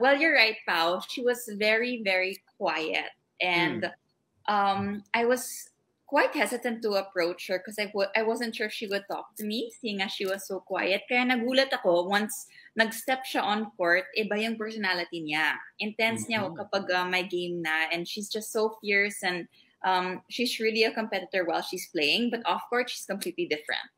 well, you're right, Pao. She was very, very quiet. And mm. um, I was quite hesitant to approach her because I w- I wasn't sure she would talk to me seeing as she was so quiet. Kaya nagulat ako once nag-step siya on court, iba yung personality niya. Intense mm-hmm. niya kapag uh, may game na and she's just so fierce and um, she's really a competitor while she's playing but off court she's completely different.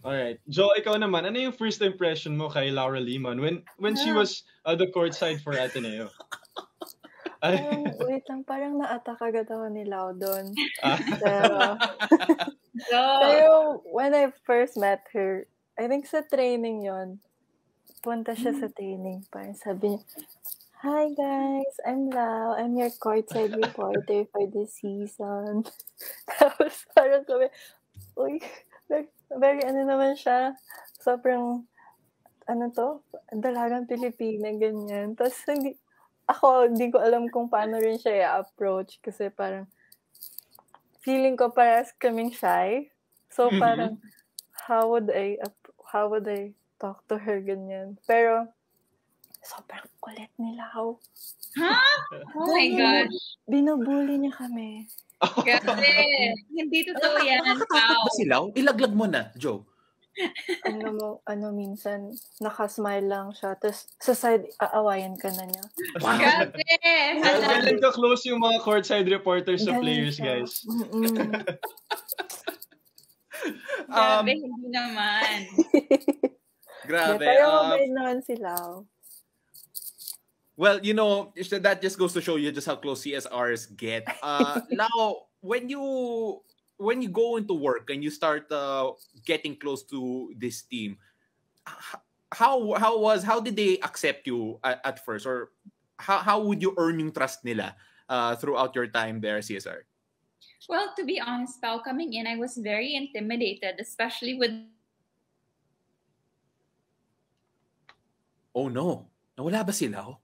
Alright. Joe, ikaw naman, ano yung first impression mo kay Laura Lehman when when she ah. was uh, the court side for Ateneo? Um, wait lang, parang na-attack agad ako ni Lau doon. Ah. Pero, pero when I first met her, I think sa training yon punta siya sa training. Parang sabi niya, Hi guys, I'm Lau. I'm your courtside reporter for this season. Tapos parang kami, uy, very, very ano naman siya, sobrang, ano to, dalagang Pilipina, ganyan. Tapos hindi, ako, hindi ko alam kung paano rin siya i-approach kasi parang feeling ko parehas kaming shy. So mm-hmm. parang how would I how would I talk to her ganyan. Pero sobrang kulit ni Lau. Ha? Oh my gosh. Binubuli niya kami. Kasi, hindi totoo yan. Wow. Ba si Lau? Ilaglag mo na, Joe ano mo, ano minsan, nakasmile lang siya. Tapos sa side, aawayan ka na niya. Wow. Grabe! Galing ka close yung mga courtside reporters sa players, siya. guys. um, Grabe, hindi naman. Grabe. Pero uh, mabait naman sila. Well, you know, that just goes to show you just how close CSRs get. Uh, now, when you when you go into work and you start uh, getting close to this team, how how was how did they accept you at, at first, or how how would you earn yung trust nila uh, throughout your time there, CSR? Well, to be honest, Pao, coming in, I was very intimidated, especially with. Oh no, nawala ba sila? Oh?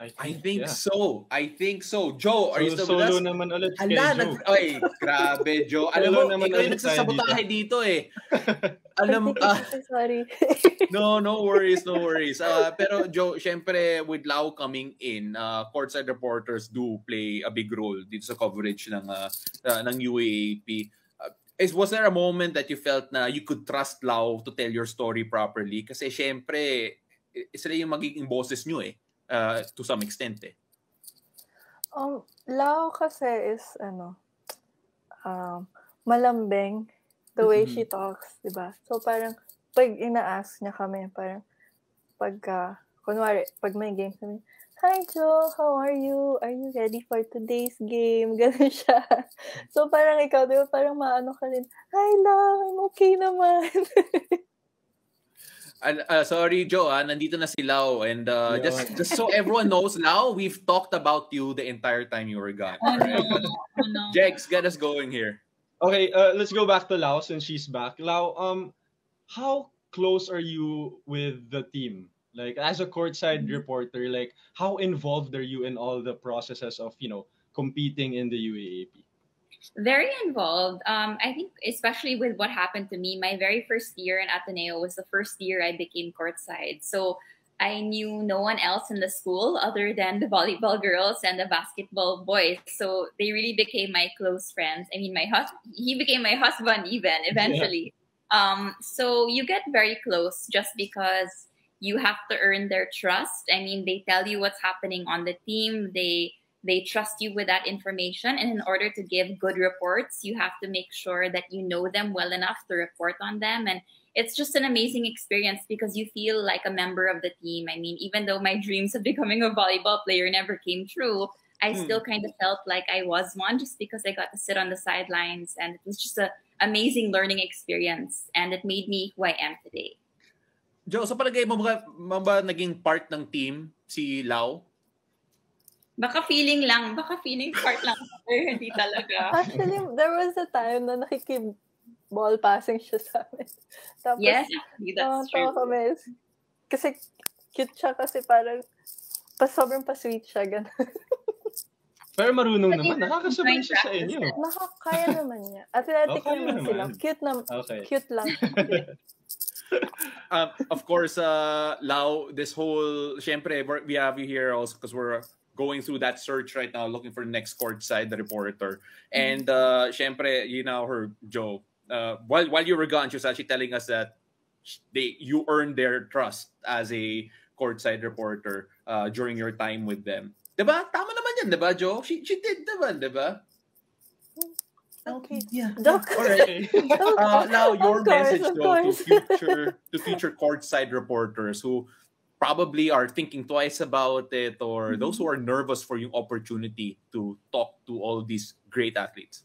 I think, I think yeah. so. I think so. Joe, are so, you still with us? Solo naman ulit kay Hala, Joe. Nag, ay, grabe, Joe. Alam mo, naman ikaw yung nagsasabotahe dito. dito eh. Alam, uh, sorry. no, no worries, no worries. Uh, pero Joe, syempre, with Lau coming in, uh, courtside reporters do play a big role dito sa coverage ng, uh, uh, ng UAAP. Uh, is, was there a moment that you felt na you could trust Lau to tell your story properly? Kasi syempre, sila yung magiging bosses nyo eh uh, to some extent eh. Um, Lao kasi is, ano, um, malambing the way mm-hmm. she talks, di ba? So, parang, pag ina-ask niya kami, parang, pagka, kunwari, pag may game kami, Hi, Joe, how are you? Are you ready for today's game? Ganun siya. So, parang ikaw, di ba, parang maano ka rin, Hi, Lao, I'm okay naman. Uh, sorry, Joe. Ah, nandito na si Lau. And uh, just just so everyone knows, Lau, we've talked about you the entire time you were gone. Oh, right? no. Oh, no. Jex, get us going here. Okay, uh, let's go back to Lau since she's back. Lau, um, how close are you with the team? Like, as a courtside mm-hmm. reporter, like, how involved are you in all the processes of, you know, competing in the UAAP? Very involved. Um, I think, especially with what happened to me, my very first year in Ateneo was the first year I became courtside. So I knew no one else in the school other than the volleyball girls and the basketball boys. So they really became my close friends. I mean, my hus- he became my husband even eventually. Yeah. Um, so you get very close just because you have to earn their trust. I mean, they tell you what's happening on the team. They they trust you with that information. And in order to give good reports, you have to make sure that you know them well enough to report on them. And it's just an amazing experience because you feel like a member of the team. I mean, even though my dreams of becoming a volleyball player never came true, I mm. still kind of felt like I was one just because I got to sit on the sidelines. And it was just an amazing learning experience. And it made me who I am today. Joe, sa palagay mo ba, ba naging part ng team si Lau? Baka feeling lang, baka feeling part lang, pero hindi talaga. Actually, there was a time na nakikib ball passing siya sa amin. Tapos, yes, that's true. Kami, kasi cute siya kasi parang pa sobrang pa-sweet siya, gano'n. Pero marunong naman. Nakakasabay siya sa inyo. Nakakaya naman niya. Athletic okay naman, naman sila. Cute na, okay. cute lang. um, of course, uh, Lau, this whole, syempre, we have you here also because we're going through that search right now, looking for the next court side, the reporter. Mm-hmm. And uh, syempre, you know her, Joe, uh, while, while you were gone, she was actually telling us that they you earned their trust as a courtside reporter uh, during your time with them. Diba? Tama naman yan, diba, Joe? She, she did diba, diba? Okay. Yeah. All right. Uh, now your course, message though to future to future courtside reporters who probably are thinking twice about it or mm-hmm. those who are nervous for your opportunity to talk to all these great athletes.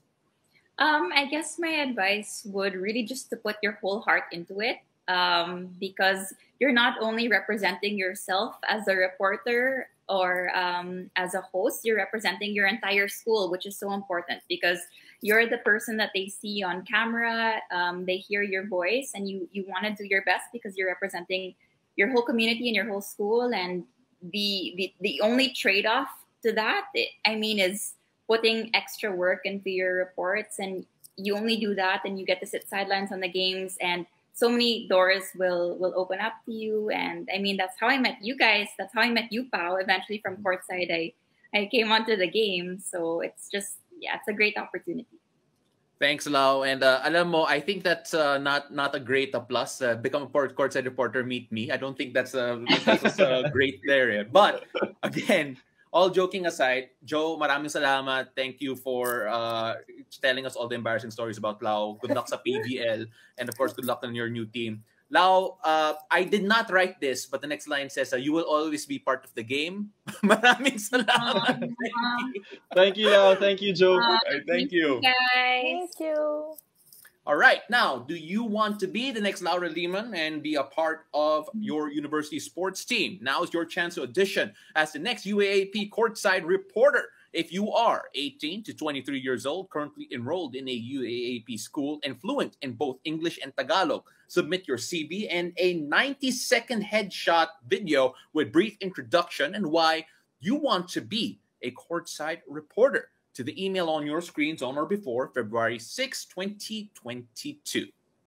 Um, I guess my advice would really just to put your whole heart into it. Um, because you're not only representing yourself as a reporter or um, as a host, you're representing your entire school, which is so important because you're the person that they see on camera. Um, they hear your voice, and you you want to do your best because you're representing your whole community and your whole school. And the the, the only trade off to that, I mean, is putting extra work into your reports, and you only do that, and you get to sit sidelines on the games and so many doors will will open up to you and i mean that's how i met you guys that's how i met you pao eventually from courtside i i came onto the game so it's just yeah it's a great opportunity Thanks, Lau. And uh, alam mo, I think that's uh, not not a great a plus. Uh, become a port courtside reporter, meet me. I don't think that's a, that's a great there. But again, all joking aside, Joe, maraming salamat. Thank you for uh, telling us all the embarrassing stories about Lau. Good luck sa PVL. And of course, good luck on your new team. Lau, uh, I did not write this, but the next line says, uh, you will always be part of the game. maraming salamat. thank you, Lau. Thank you, Joe. Uh, thank you. Guys. Thank you. All right. Now, do you want to be the next Laura Lehmann and be a part of your university sports team? Now is your chance to audition as the next UAAP courtside reporter. If you are 18 to 23 years old, currently enrolled in a UAAP school and fluent in both English and Tagalog, submit your CV and a 90 second headshot video with brief introduction and why you want to be a courtside reporter to the email on your screens on or before February 6, 2022.